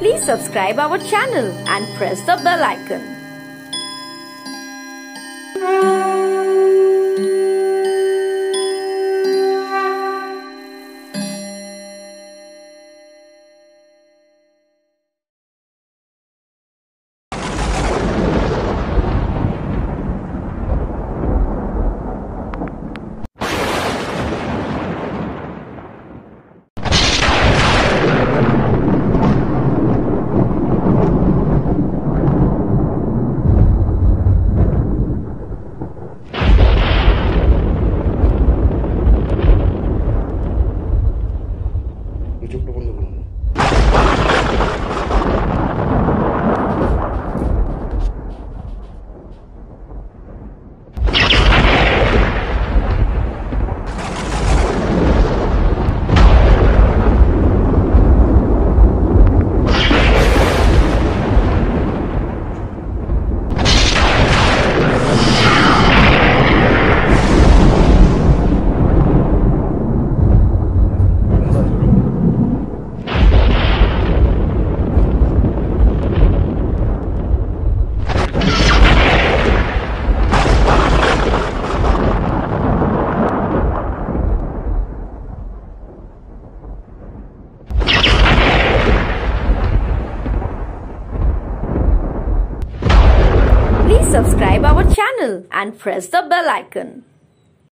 Please subscribe our channel and press the bell icon. Please subscribe our channel and press the bell icon.